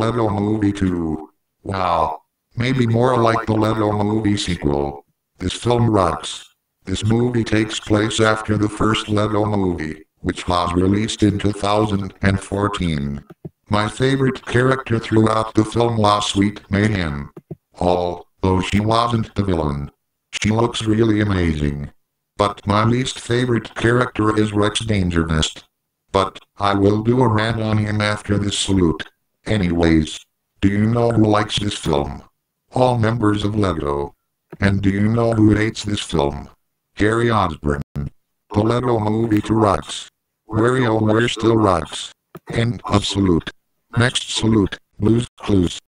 Lego Movie 2. Wow. Maybe more like the Lego Movie sequel. This film rocks. This movie takes place after the first Lego movie, which was released in 2014. My favorite character throughout the film was Sweet Mayhem. Although she wasn't the villain. She looks really amazing. But my least favorite character is Rex Dangervest. But I will do a rant on him after this salute. Anyways, do you know who likes this film? All members of Lego. And do you know who hates this film? Gary Osborne. The Lego movie to rocks. WarioWare still rocks. End of salute. Next salute, Blues Clues.